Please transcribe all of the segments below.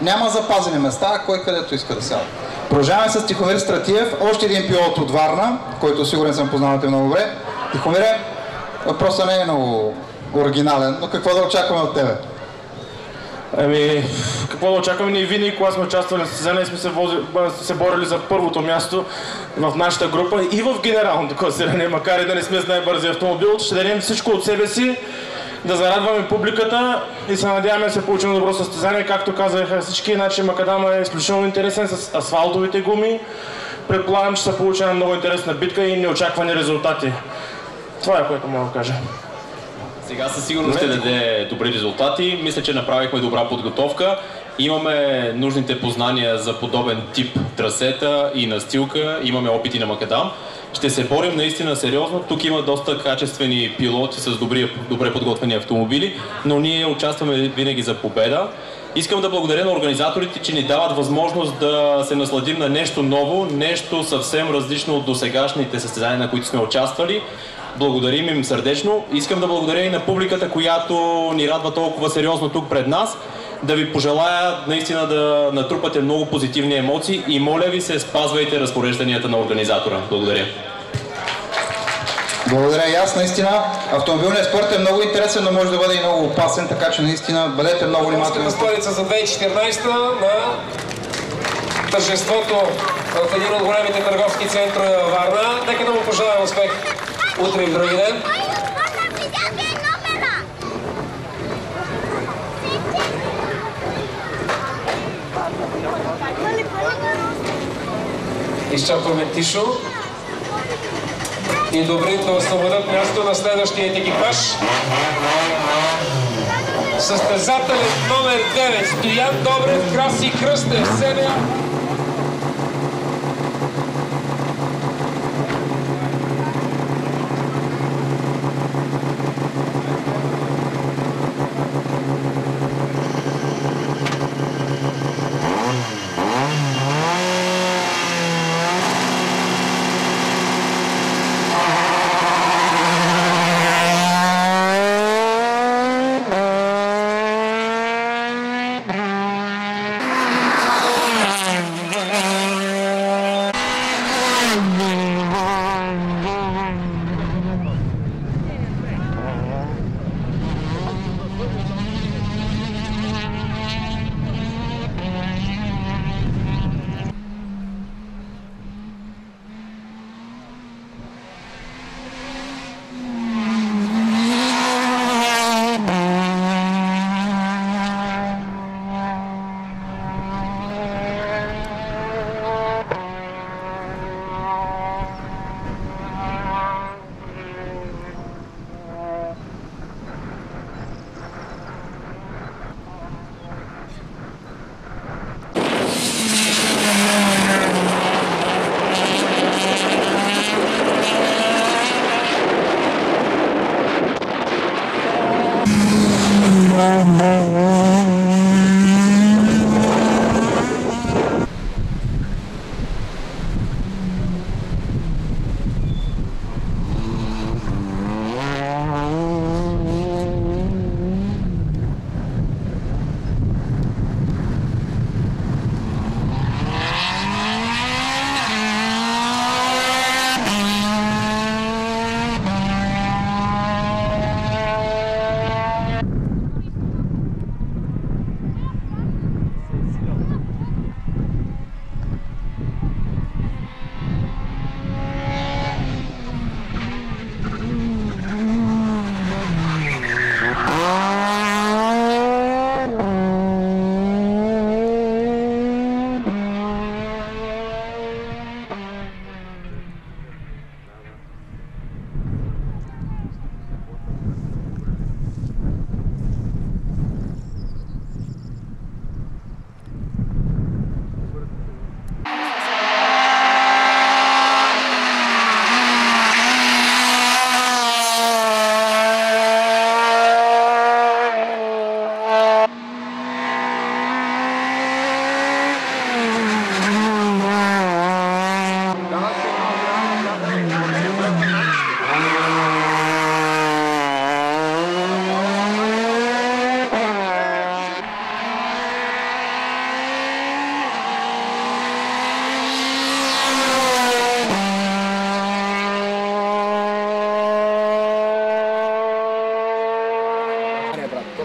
Няма запазени места, кой където иска да сяда. Продължаваме с Тихомир Стратиев, още един пилот от Варна, който сигурен съм познавате много добре. Тихомире, въпросът не е много оригинален, но какво да очакваме от тебе? Ами, какво да очакваме? Ние винаги, когато сме участвали на състезания, сме се, вози, се борили за първото място в нашата група и в генералното класиране, макар и да не сме с най-бързи автомобил. Ще дадем всичко от себе си, да зарадваме публиката и се надяваме да се получим добро състезание. Както казаха всички, значи Макадама е изключително интересен с асфалтовите гуми. Предполагам, че се получи много интересна битка и неочаквани резултати. Това е което мога да кажа. Сега със сигурност ще даде добри резултати. Мисля, че направихме добра подготовка. Имаме нужните познания за подобен тип трасета и настилка. Имаме опити на Макадам. Ще се борим наистина сериозно. Тук има доста качествени пилоти с добри, добре подготвени автомобили, но ние участваме винаги за победа. Искам да благодаря на организаторите, че ни дават възможност да се насладим на нещо ново, нещо съвсем различно от досегашните състезания, на които сме участвали. Благодарим им сърдечно. Искам да благодаря и на публиката, която ни радва толкова сериозно тук пред нас. Да ви пожелая наистина да натрупате много позитивни емоции и моля ви се, спазвайте разпорежданията на организатора. Благодаря. Благодаря и аз. Наистина, автомобилният спорт е много интересен, но може да бъде и много опасен, така че наистина бъдете много внимателни. столица за 2014 на тържеството в един от големите търговски центрове във Варна. Нека да му пожелаем успех утре и други ден. Изчакваме Тишо и Добрин да освободят място на следващия екипаж. Състезателен номер 9 Стоян Добрев, Краси Кръстев, Сеня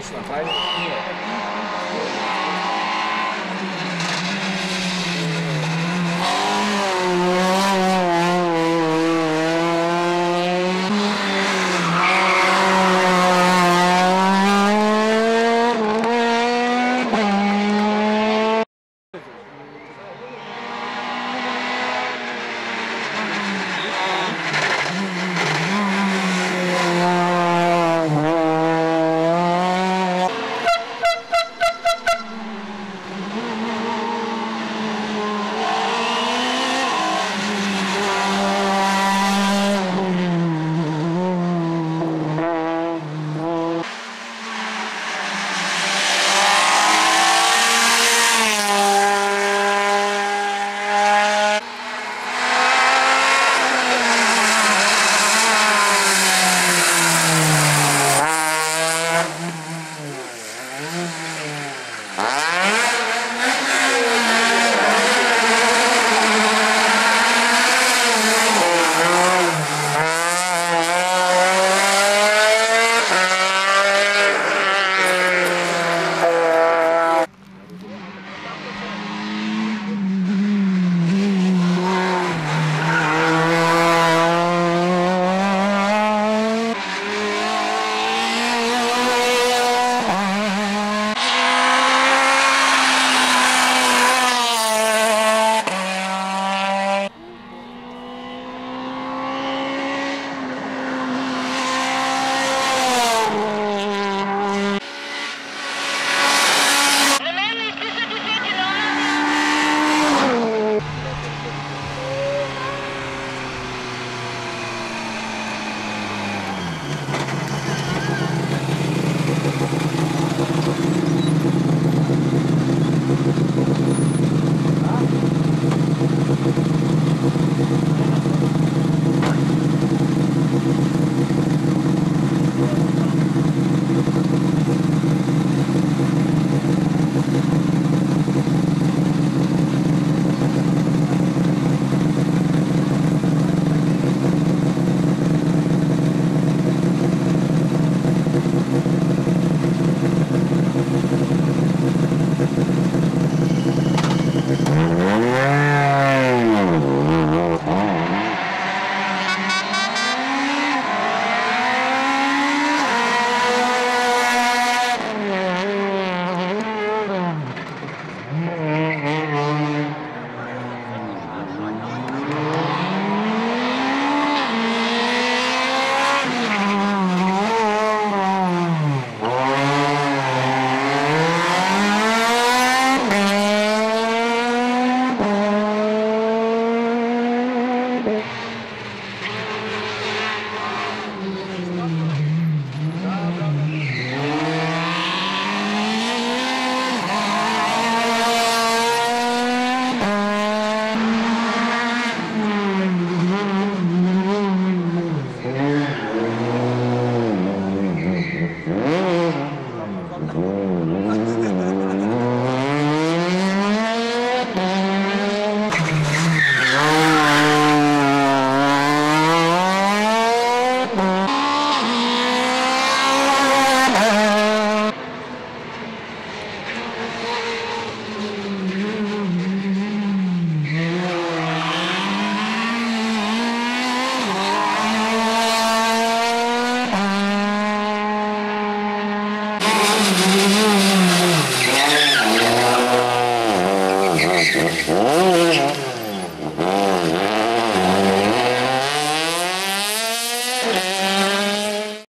какво ще направим